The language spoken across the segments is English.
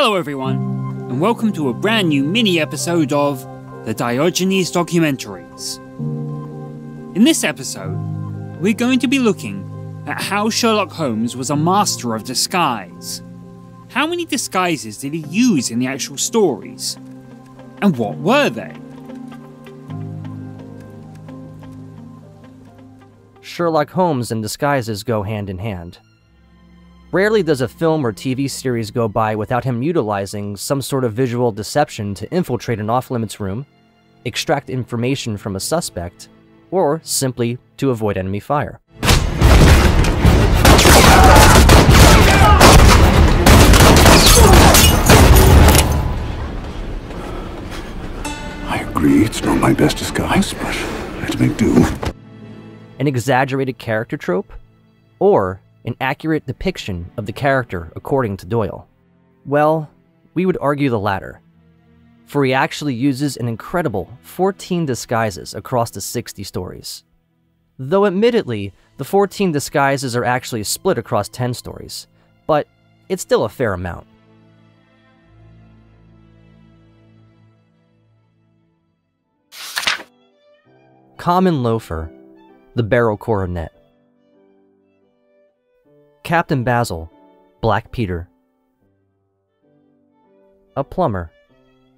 Hello, everyone, and welcome to a brand new mini episode of the Diogenes Documentaries. In this episode, we're going to be looking at how Sherlock Holmes was a master of disguise. How many disguises did he use in the actual stories? And what were they? Sherlock Holmes and disguises go hand in hand. Rarely does a film or TV series go by without him utilizing some sort of visual deception to infiltrate an off limits room, extract information from a suspect, or simply to avoid enemy fire. I agree, it's not my best disguise, but let's make do. An exaggerated character trope, or an accurate depiction of the character according to Doyle? Well, we would argue the latter, for he actually uses an incredible 14 disguises across the 60 stories. Though admittedly, the 14 disguises are actually split across 10 stories, but it's still a fair amount. Common Loafer, the Beryl Coronet. Captain Basil, Black Peter. A plumber,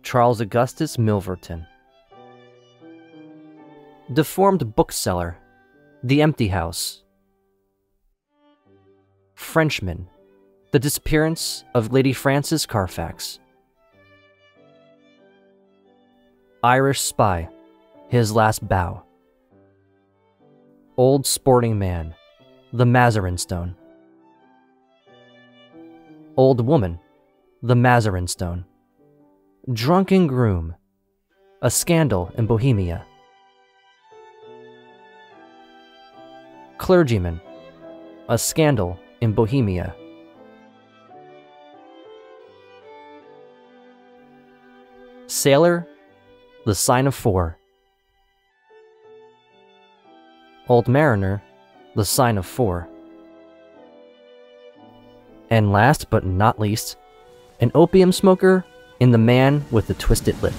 Charles Augustus Milverton. Deformed bookseller, The Empty House. Frenchman, The Disappearance of Lady Frances Carfax. Irish Spy, His Last Bow. Old Sporting Man, The Mazarin Stone. Old Woman, The Mazarin Stone. Drunken Groom, A Scandal in Bohemia. Clergyman, A Scandal in Bohemia. Sailor, The Sign of Four. Old Mariner, The Sign of Four. And last but not least, an opium smoker in The Man with the Twisted Lip.